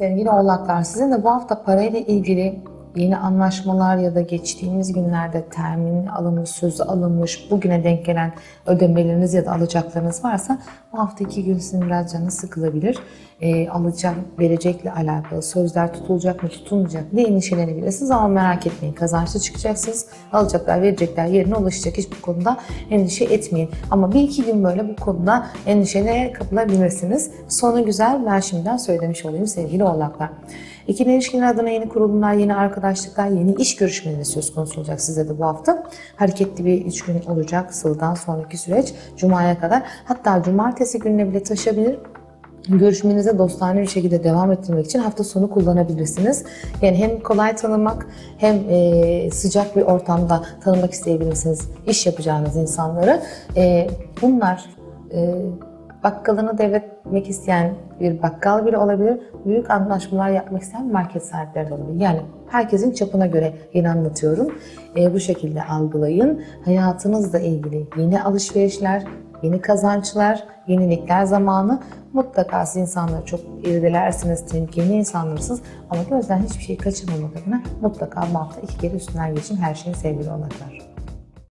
Sevgili oğlaklar sizin de bu hafta parayla ilgili yeni anlaşmalar ya da geçtiğimiz günlerde termin alınmış, sözü alınmış, bugüne denk gelen ödemeleriniz ya da alacaklarınız varsa bu hafta iki gün sizin biraz canı sıkılabilir. Ee, alacak, verecekle alakalı sözler tutulacak mı, tutulmayacak mı diye endişelenebilirsiniz ama merak etmeyin. Kazançlı çıkacaksınız. Alacaklar, verecekler yerine ulaşacak. Hiç bu konuda endişe etmeyin. Ama bir iki gün böyle bu konuda endişelere kapılabilirsiniz. Sonu güzel. Ben şimdiden söylemiş olayım sevgili oğlaklar. İkili ilişkiler adına yeni kurulumlar, yeni arkadaşlıklar, yeni iş görüşmeleri söz konusu olacak size de bu hafta. Hareketli bir üç gün olacak Sıl'dan sonraki süreç Cuma'ya kadar. Hatta Cumartesi gününe bile taşabilir. Görüşmenize dostane bir şekilde devam ettirmek için hafta sonu kullanabilirsiniz. Yani hem kolay tanımak hem e, sıcak bir ortamda tanımak isteyebilirsiniz iş yapacağınız insanları. E, bunlar e, bakkalını devretmek isteyen bir bakkal bile olabilir. Büyük anlaşmalar yapmak isteyen market sahipleri de olabilir. Yani herkesin çapına göre yeni anlatıyorum. E, bu şekilde algılayın. Hayatınızla ilgili yeni alışverişler, yeni kazançlar, yenilikler zamanı. Mutlaka siz insanları çok irdelersiniz, temkinli insanlarsınız ama gözden hiçbir şey kaçırmamak adına mutlaka bu hafta iki kere üstünden geçin her şeyin sevgili olanaklar.